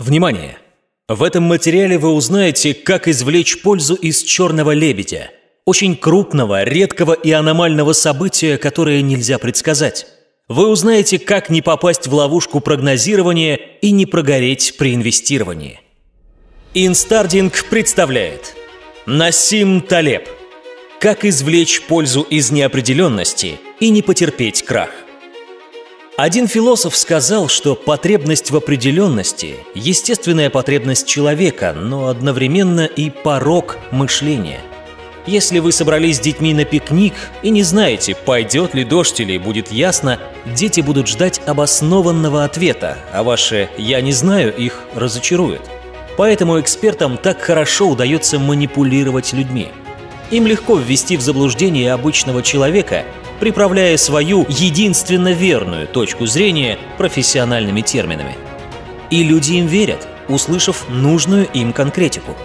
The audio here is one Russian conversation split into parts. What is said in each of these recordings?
Внимание! В этом материале вы узнаете, как извлечь пользу из черного лебедя. Очень крупного, редкого и аномального события, которое нельзя предсказать. Вы узнаете, как не попасть в ловушку прогнозирования и не прогореть при инвестировании. Инстардинг представляет Насим Талеб Как извлечь пользу из неопределенности и не потерпеть крах – один философ сказал, что потребность в определенности – естественная потребность человека, но одновременно и порог мышления. Если вы собрались с детьми на пикник и не знаете, пойдет ли дождь или будет ясно, дети будут ждать обоснованного ответа, а ваше «я не знаю» их разочарует. Поэтому экспертам так хорошо удается манипулировать людьми. Им легко ввести в заблуждение обычного человека – приправляя свою единственно верную точку зрения профессиональными терминами. И люди им верят, услышав нужную им конкретику.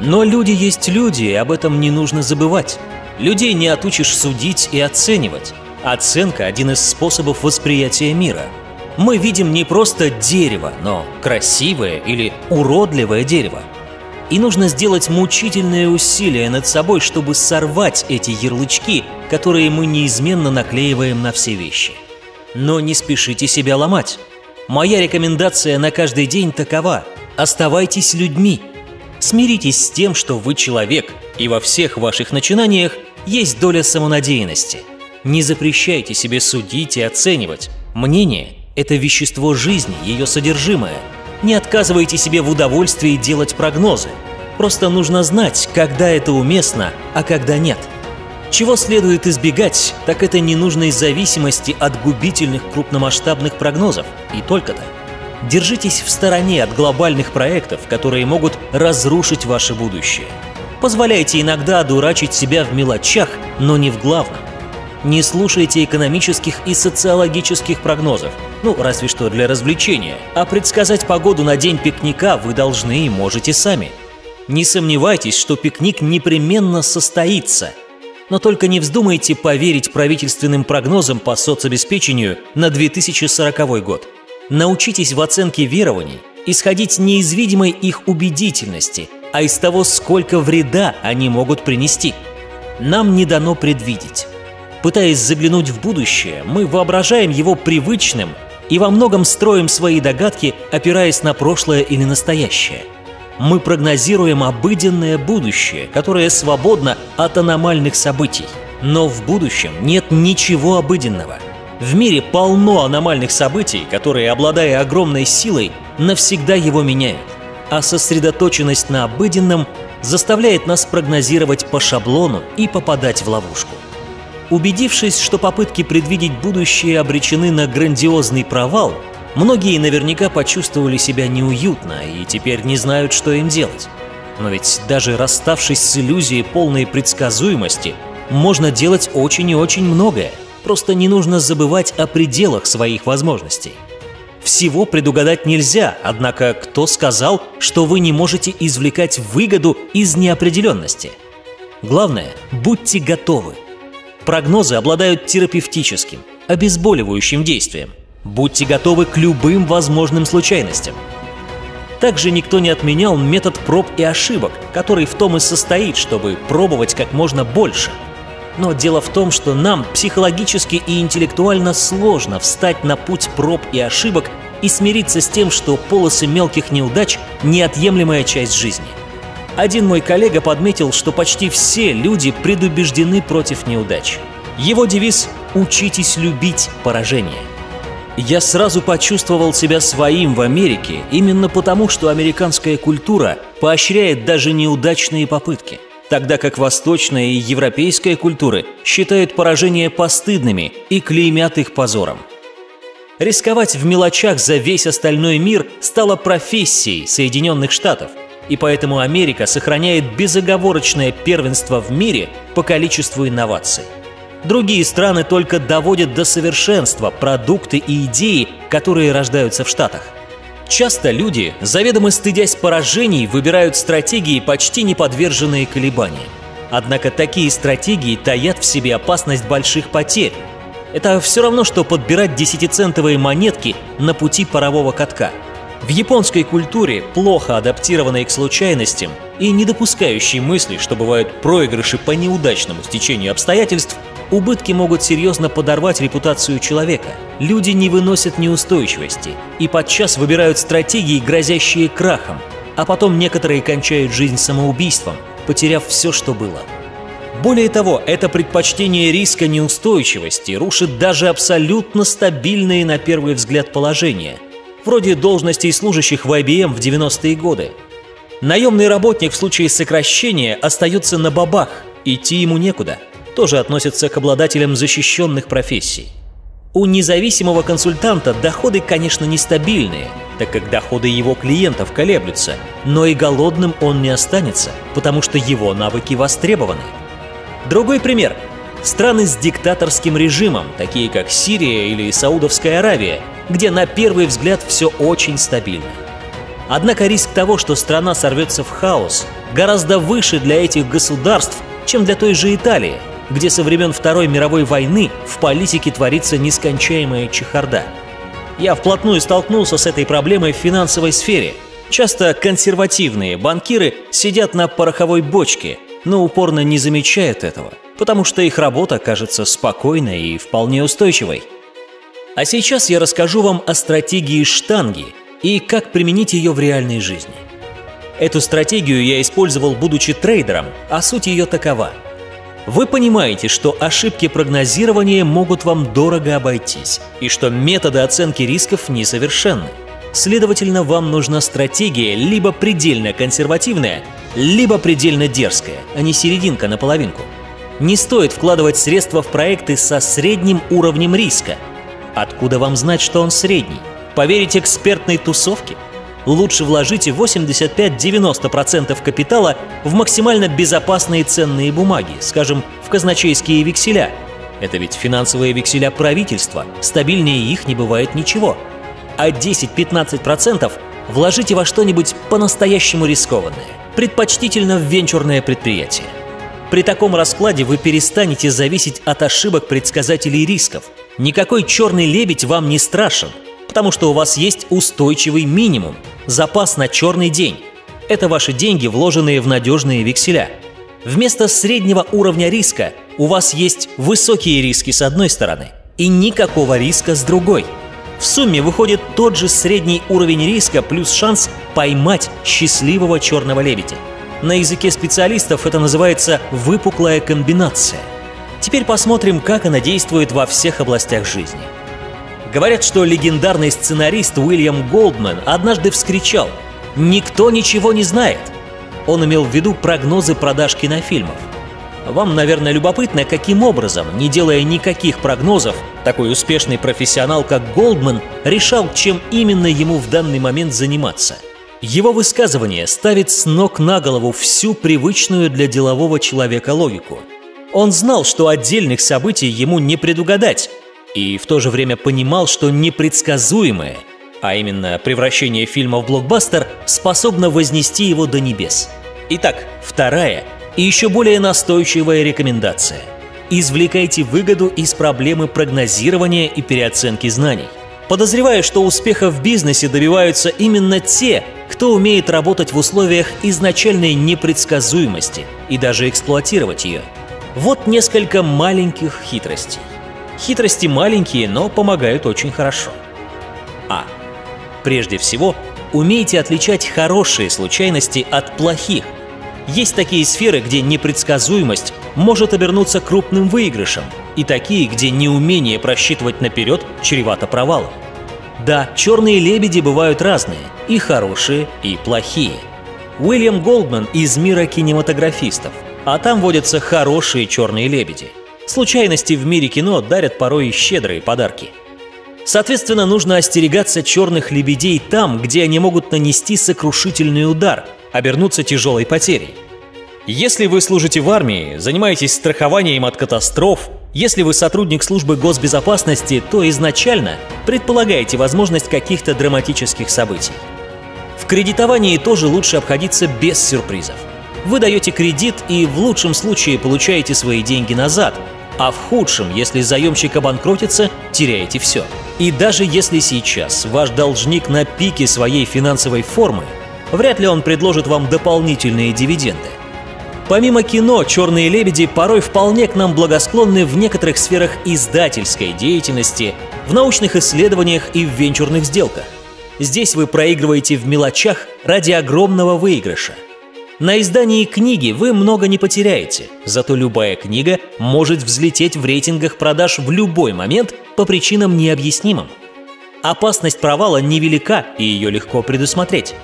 Но люди есть люди, и об этом не нужно забывать. Людей не отучишь судить и оценивать. Оценка – один из способов восприятия мира. Мы видим не просто дерево, но красивое или уродливое дерево – и нужно сделать мучительные усилия над собой, чтобы сорвать эти ярлычки, которые мы неизменно наклеиваем на все вещи. Но не спешите себя ломать. Моя рекомендация на каждый день такова – оставайтесь людьми. Смиритесь с тем, что вы человек, и во всех ваших начинаниях есть доля самонадеянности. Не запрещайте себе судить и оценивать. Мнение – это вещество жизни, ее содержимое – не отказывайте себе в удовольствии делать прогнозы. Просто нужно знать, когда это уместно, а когда нет. Чего следует избегать, так это ненужной зависимости от губительных крупномасштабных прогнозов. И только-то. Держитесь в стороне от глобальных проектов, которые могут разрушить ваше будущее. Позволяйте иногда дурачить себя в мелочах, но не в главном. Не слушайте экономических и социологических прогнозов, ну, разве что для развлечения. А предсказать погоду на день пикника вы должны и можете сами. Не сомневайтесь, что пикник непременно состоится. Но только не вздумайте поверить правительственным прогнозам по соцобеспечению на 2040 год. Научитесь в оценке верований исходить не из видимой их убедительности, а из того, сколько вреда они могут принести. Нам не дано предвидеть. Пытаясь заглянуть в будущее, мы воображаем его привычным и во многом строим свои догадки, опираясь на прошлое или настоящее. Мы прогнозируем обыденное будущее, которое свободно от аномальных событий. Но в будущем нет ничего обыденного. В мире полно аномальных событий, которые, обладая огромной силой, навсегда его меняют. А сосредоточенность на обыденном заставляет нас прогнозировать по шаблону и попадать в ловушку. Убедившись, что попытки предвидеть будущее обречены на грандиозный провал, многие наверняка почувствовали себя неуютно и теперь не знают, что им делать. Но ведь даже расставшись с иллюзией полной предсказуемости, можно делать очень и очень многое. Просто не нужно забывать о пределах своих возможностей. Всего предугадать нельзя, однако кто сказал, что вы не можете извлекать выгоду из неопределенности? Главное, будьте готовы. Прогнозы обладают терапевтическим, обезболивающим действием. Будьте готовы к любым возможным случайностям. Также никто не отменял метод проб и ошибок, который в том и состоит, чтобы пробовать как можно больше. Но дело в том, что нам психологически и интеллектуально сложно встать на путь проб и ошибок и смириться с тем, что полосы мелких неудач – неотъемлемая часть жизни – один мой коллега подметил, что почти все люди предубеждены против неудач. Его девиз «Учитесь любить поражение». Я сразу почувствовал себя своим в Америке именно потому, что американская культура поощряет даже неудачные попытки, тогда как восточная и европейская культуры считают поражения постыдными и клеймят их позором. Рисковать в мелочах за весь остальной мир стало профессией Соединенных Штатов – и поэтому Америка сохраняет безоговорочное первенство в мире по количеству инноваций. Другие страны только доводят до совершенства продукты и идеи, которые рождаются в Штатах. Часто люди, заведомо стыдясь поражений, выбирают стратегии, почти не подверженные колебаниям. Однако такие стратегии таят в себе опасность больших потерь. Это все равно, что подбирать десятицентовые монетки на пути парового катка – В японской культуре, плохо адаптированной к случайностям и не допускающей мысли, что бывают проигрыши по неудачному стечению обстоятельств, убытки могут серьезно подорвать репутацию человека. Люди не выносят неустойчивости и подчас выбирают стратегии, грозящие крахом, а потом некоторые кончают жизнь самоубийством, потеряв все, что было. Более того, это предпочтение риска неустойчивости рушит даже абсолютно стабильные на первый взгляд положения – вроде должностей служащих в IBM в 90-е годы. Наемный работник в случае сокращения остается на бабах, идти ему некуда. Тоже относится к обладателям защищенных профессий. У независимого консультанта доходы, конечно, нестабильные, так как доходы его клиентов колеблются, но и голодным он не останется, потому что его навыки востребованы. Другой пример. Страны с диктаторским режимом, такие как Сирия или Саудовская Аравия, где на первый взгляд все очень стабильно. Однако риск того, что страна сорвется в хаос, гораздо выше для этих государств, чем для той же Италии, где со времен Второй мировой войны в политике творится нескончаемая чехарда. Я вплотную столкнулся с этой проблемой в финансовой сфере. Часто консервативные банкиры сидят на пороховой бочке, но упорно не замечают этого, потому что их работа кажется спокойной и вполне устойчивой – а сейчас я расскажу вам о стратегии штанги и как применить ее в реальной жизни. Эту стратегию я использовал, будучи трейдером, а суть ее такова. Вы понимаете, что ошибки прогнозирования могут вам дорого обойтись, и что методы оценки рисков несовершенны. Следовательно, вам нужна стратегия либо предельно консервативная, либо предельно дерзкая, а не серединка на половинку. Не стоит вкладывать средства в проекты со средним уровнем риска – Откуда вам знать, что он средний? Поверить экспертной тусовке? Лучше вложите 85-90% капитала в максимально безопасные ценные бумаги, скажем, в казначейские векселя. Это ведь финансовые векселя правительства, стабильнее их не бывает ничего. А 10-15% вложите во что-нибудь по-настоящему рискованное, предпочтительно в венчурное предприятие. При таком раскладе вы перестанете зависеть от ошибок предсказателей рисков – Никакой черный лебедь вам не страшен, потому что у вас есть устойчивый минимум, запас на черный день. Это ваши деньги, вложенные в надежные векселя. Вместо среднего уровня риска у вас есть высокие риски с одной стороны и никакого риска с другой. В сумме выходит тот же средний уровень риска плюс шанс поймать счастливого черного лебедя. На языке специалистов это называется выпуклая комбинация – Теперь посмотрим, как она действует во всех областях жизни. Говорят, что легендарный сценарист Уильям Голдман однажды вскричал «Никто ничего не знает!» Он имел в виду прогнозы продаж кинофильмов. Вам, наверное, любопытно, каким образом, не делая никаких прогнозов, такой успешный профессионал, как Голдман, решал, чем именно ему в данный момент заниматься. Его высказывание ставит с ног на голову всю привычную для делового человека логику – он знал, что отдельных событий ему не предугадать, и в то же время понимал, что непредсказуемое, а именно превращение фильма в блокбастер, способно вознести его до небес. Итак, вторая и еще более настойчивая рекомендация. Извлекайте выгоду из проблемы прогнозирования и переоценки знаний. Подозреваю, что успеха в бизнесе добиваются именно те, кто умеет работать в условиях изначальной непредсказуемости и даже эксплуатировать ее – вот несколько маленьких хитростей. Хитрости маленькие, но помогают очень хорошо. А. Прежде всего, умейте отличать хорошие случайности от плохих. Есть такие сферы, где непредсказуемость может обернуться крупным выигрышем, и такие, где неумение просчитывать наперед чревато провалом. Да, черные лебеди бывают разные, и хорошие, и плохие. Уильям Голдман из мира кинематографистов – а там водятся хорошие черные лебеди. Случайности в мире кино дарят порой щедрые подарки. Соответственно, нужно остерегаться черных лебедей там, где они могут нанести сокрушительный удар, обернуться тяжелой потерей. Если вы служите в армии, занимаетесь страхованием от катастроф, если вы сотрудник службы госбезопасности, то изначально предполагаете возможность каких-то драматических событий. В кредитовании тоже лучше обходиться без сюрпризов – вы даете кредит и в лучшем случае получаете свои деньги назад, А в худшем, если заемщик обанкротится, теряете все. И даже если сейчас ваш должник на пике своей финансовой формы, вряд ли он предложит вам дополнительные дивиденды. Помимо кино, «Черные лебеди» порой вполне к нам благосклонны в некоторых сферах издательской деятельности, в научных исследованиях и в венчурных сделках. Здесь вы проигрываете в мелочах ради огромного выигрыша. На издании книги вы много не потеряете, зато любая книга может взлететь в рейтингах продаж в любой момент по причинам необъяснимым. Опасность провала невелика и ее легко предусмотреть.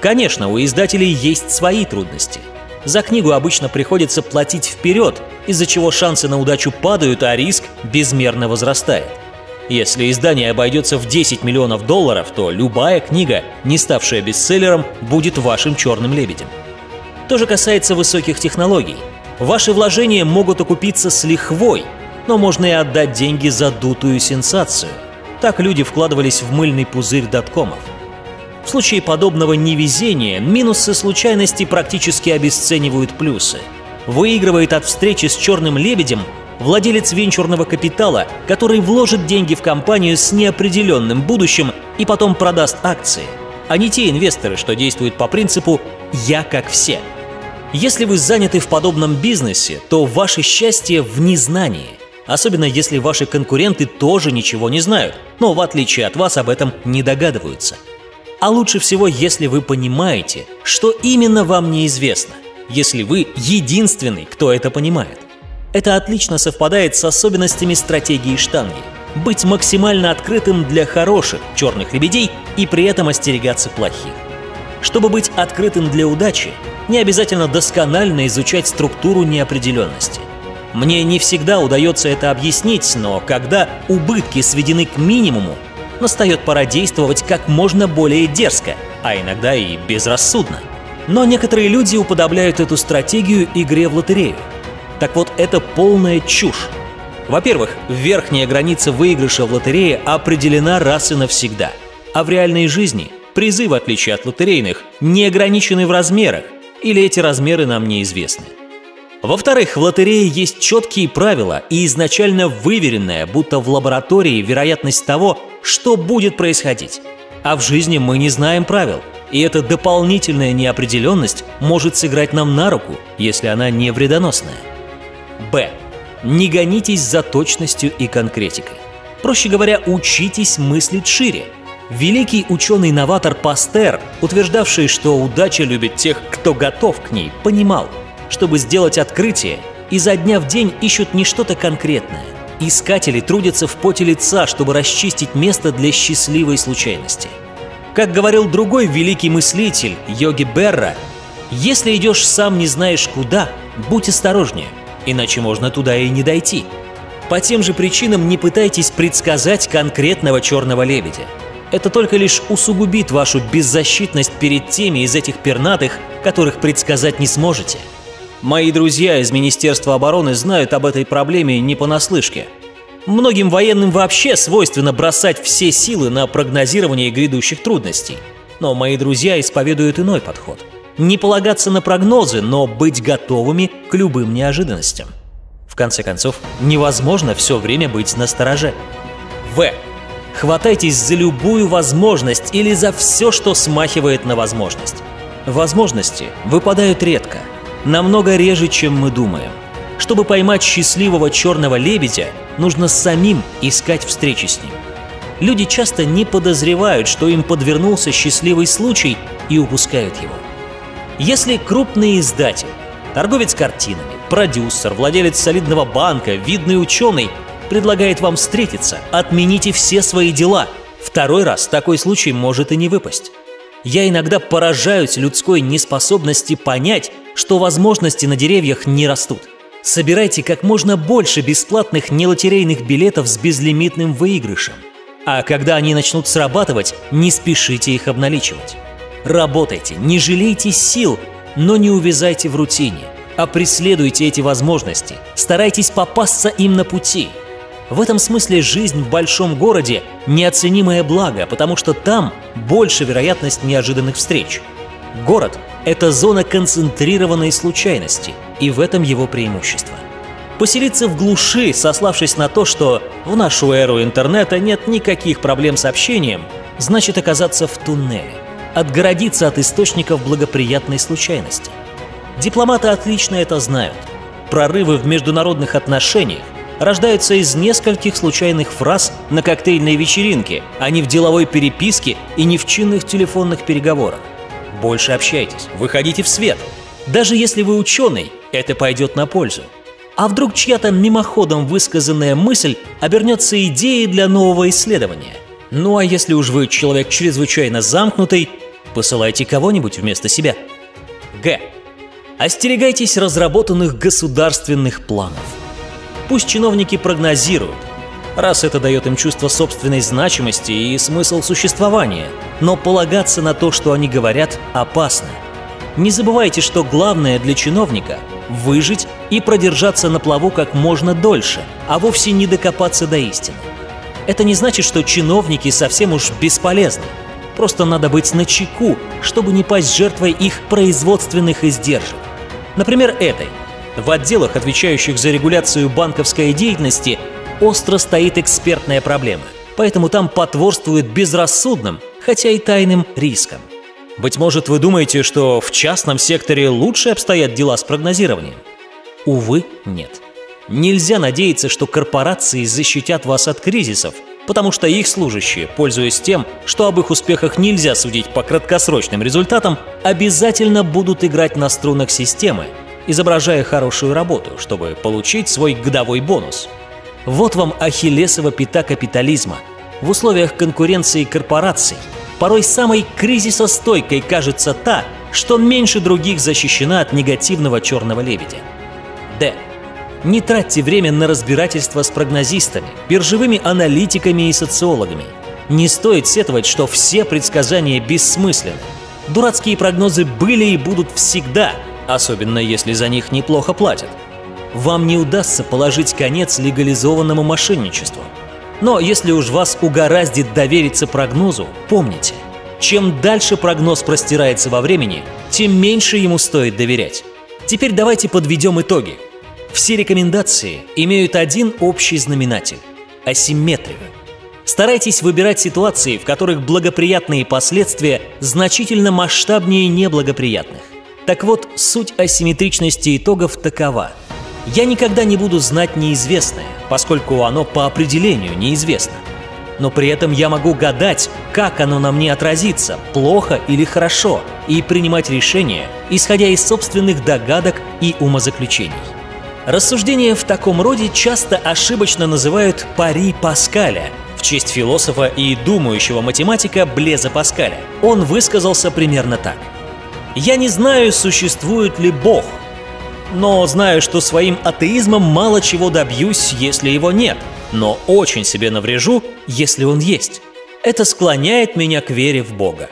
Конечно, у издателей есть свои трудности. За книгу обычно приходится платить вперед, из-за чего шансы на удачу падают, а риск безмерно возрастает. Если издание обойдется в 10 миллионов долларов, то любая книга, не ставшая бестселлером, будет вашим черным лебедем. То же касается высоких технологий. Ваши вложения могут окупиться с лихвой, но можно и отдать деньги за дутую сенсацию. Так люди вкладывались в мыльный пузырь доткомов. В случае подобного невезения минусы случайности практически обесценивают плюсы. Выигрывает от встречи с черным лебедем владелец венчурного капитала, который вложит деньги в компанию с неопределенным будущим и потом продаст акции, а не те инвесторы, что действуют по принципу «я как все». Если вы заняты в подобном бизнесе, то ваше счастье в незнании, особенно если ваши конкуренты тоже ничего не знают, но в отличие от вас об этом не догадываются – а лучше всего, если вы понимаете, что именно вам неизвестно, если вы единственный, кто это понимает. Это отлично совпадает с особенностями стратегии штанги. Быть максимально открытым для хороших черных лебедей и при этом остерегаться плохих. Чтобы быть открытым для удачи, не обязательно досконально изучать структуру неопределенности. Мне не всегда удается это объяснить, но когда убытки сведены к минимуму, настает пора действовать как можно более дерзко, а иногда и безрассудно. Но некоторые люди уподобляют эту стратегию игре в лотерею. Так вот, это полная чушь. Во-первых, верхняя граница выигрыша в лотерее определена раз и навсегда. А в реальной жизни призы, в отличие от лотерейных, не ограничены в размерах, или эти размеры нам неизвестны. Во-вторых, в лотерее есть четкие правила и изначально выверенная, будто в лаборатории, вероятность того, что будет происходить. А в жизни мы не знаем правил, и эта дополнительная неопределенность может сыграть нам на руку, если она не вредоносная. Б. Не гонитесь за точностью и конкретикой. Проще говоря, учитесь мыслить шире. Великий ученый-новатор Пастер, утверждавший, что удача любит тех, кто готов к ней, понимал, чтобы сделать открытие, изо дня в день ищут не что-то конкретное, Искатели трудятся в поте лица, чтобы расчистить место для счастливой случайности. Как говорил другой великий мыслитель, Йоги Берра, если идешь сам не знаешь куда, будь осторожнее, иначе можно туда и не дойти. По тем же причинам не пытайтесь предсказать конкретного черного лебедя. Это только лишь усугубит вашу беззащитность перед теми из этих пернатых, которых предсказать не сможете – Мои друзья из Министерства обороны знают об этой проблеме не понаслышке. Многим военным вообще свойственно бросать все силы на прогнозирование грядущих трудностей. Но мои друзья исповедуют иной подход. Не полагаться на прогнозы, но быть готовыми к любым неожиданностям. В конце концов, невозможно все время быть на стороже. В. Хватайтесь за любую возможность или за все, что смахивает на возможность. Возможности выпадают редко – намного реже, чем мы думаем. Чтобы поймать счастливого черного лебедя, нужно самим искать встречи с ним. Люди часто не подозревают, что им подвернулся счастливый случай и упускают его. Если крупный издатель, торговец картинами, продюсер, владелец солидного банка, видный ученый предлагает вам встретиться, отмените все свои дела. Второй раз такой случай может и не выпасть. Я иногда поражаюсь людской неспособности понять, что возможности на деревьях не растут. Собирайте как можно больше бесплатных нелотерейных билетов с безлимитным выигрышем. А когда они начнут срабатывать, не спешите их обналичивать. Работайте, не жалейте сил, но не увязайте в рутине, а преследуйте эти возможности, старайтесь попасться им на пути. В этом смысле жизнь в большом городе – неоценимое благо, потому что там больше вероятность неожиданных встреч – Город – это зона концентрированной случайности, и в этом его преимущество. Поселиться в глуши, сославшись на то, что в нашу эру интернета нет никаких проблем с общением, значит оказаться в туннеле, отгородиться от источников благоприятной случайности. Дипломаты отлично это знают. Прорывы в международных отношениях рождаются из нескольких случайных фраз на коктейльной вечеринке, а не в деловой переписке и не в чинных телефонных переговорах. Больше общайтесь, выходите в свет. Даже если вы ученый, это пойдет на пользу. А вдруг чья-то мимоходом высказанная мысль обернется идеей для нового исследования? Ну а если уж вы человек чрезвычайно замкнутый, посылайте кого-нибудь вместо себя. Г. Остерегайтесь разработанных государственных планов. Пусть чиновники прогнозируют, раз это дает им чувство собственной значимости и смысл существования, но полагаться на то, что они говорят, опасно. Не забывайте, что главное для чиновника – выжить и продержаться на плаву как можно дольше, а вовсе не докопаться до истины. Это не значит, что чиновники совсем уж бесполезны. Просто надо быть начеку, чтобы не пасть жертвой их производственных издержек. Например, этой. В отделах, отвечающих за регуляцию банковской деятельности, остро стоит экспертная проблема. Поэтому там потворствует безрассудным, хотя и тайным рискам. Быть может, вы думаете, что в частном секторе лучше обстоят дела с прогнозированием? Увы, нет. Нельзя надеяться, что корпорации защитят вас от кризисов, потому что их служащие, пользуясь тем, что об их успехах нельзя судить по краткосрочным результатам, обязательно будут играть на струнах системы, изображая хорошую работу, чтобы получить свой годовой бонус. Вот вам ахиллесова пята капитализма. В условиях конкуренции корпораций порой самой кризисостойкой кажется та, что меньше других защищена от негативного черного лебедя. Д. Не тратьте время на разбирательство с прогнозистами, биржевыми аналитиками и социологами. Не стоит сетовать, что все предсказания бессмысленны. Дурацкие прогнозы были и будут всегда, особенно если за них неплохо платят. Вам не удастся положить конец легализованному мошенничеству. Но если уж вас угораздит довериться прогнозу, помните, чем дальше прогноз простирается во времени, тем меньше ему стоит доверять. Теперь давайте подведем итоги. Все рекомендации имеют один общий знаменатель – асимметрию. Старайтесь выбирать ситуации, в которых благоприятные последствия значительно масштабнее неблагоприятных. Так вот, суть асимметричности итогов такова. Я никогда не буду знать неизвестное, поскольку оно по определению неизвестно. Но при этом я могу гадать, как оно на мне отразится, плохо или хорошо, и принимать решения, исходя из собственных догадок и умозаключений. Рассуждения в таком роде часто ошибочно называют «пари Паскаля», в честь философа и думающего математика Блеза Паскаля. Он высказался примерно так. «Я не знаю, существует ли Бог, но знаю, что своим атеизмом мало чего добьюсь, если его нет, но очень себе наврежу, если он есть. Это склоняет меня к вере в Бога».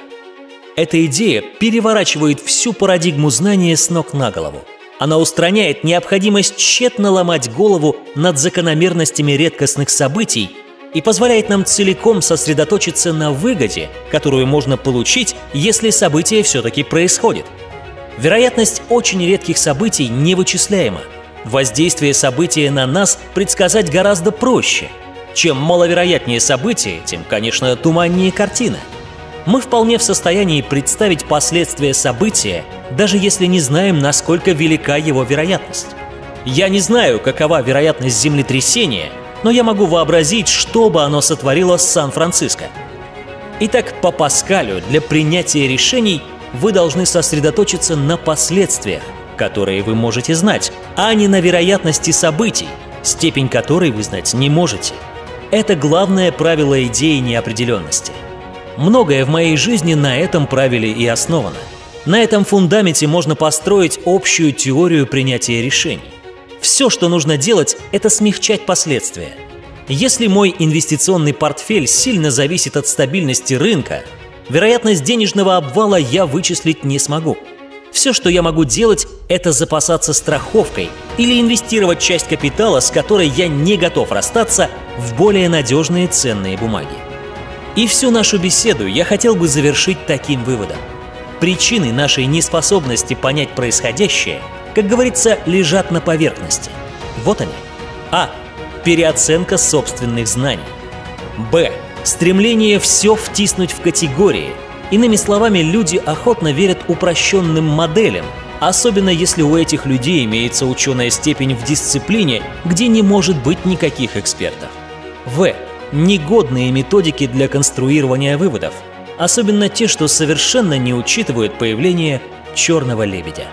Эта идея переворачивает всю парадигму знания с ног на голову. Она устраняет необходимость тщетно ломать голову над закономерностями редкостных событий и позволяет нам целиком сосредоточиться на выгоде, которую можно получить, если событие все-таки происходит. Вероятность очень редких событий невычисляема. Воздействие события на нас предсказать гораздо проще. Чем маловероятнее событие, тем, конечно, туманнее картина – мы вполне в состоянии представить последствия события, даже если не знаем, насколько велика его вероятность. Я не знаю, какова вероятность землетрясения, но я могу вообразить, что бы оно сотворило с Сан-Франциско. Итак, по Паскалю для принятия решений вы должны сосредоточиться на последствиях, которые вы можете знать, а не на вероятности событий, степень которой вы знать не можете. Это главное правило идеи неопределенности – Многое в моей жизни на этом правиле и основано. На этом фундаменте можно построить общую теорию принятия решений. Все, что нужно делать, это смягчать последствия. Если мой инвестиционный портфель сильно зависит от стабильности рынка, вероятность денежного обвала я вычислить не смогу. Все, что я могу делать, это запасаться страховкой или инвестировать часть капитала, с которой я не готов расстаться, в более надежные ценные бумаги. И всю нашу беседу я хотел бы завершить таким выводом. Причины нашей неспособности понять происходящее, как говорится, лежат на поверхности. Вот они. А. Переоценка собственных знаний. Б. Стремление все втиснуть в категории. Иными словами, люди охотно верят упрощенным моделям, особенно если у этих людей имеется ученая степень в дисциплине, где не может быть никаких экспертов. В. Негодные методики для конструирования выводов, особенно те, что совершенно не учитывают появление черного лебедя.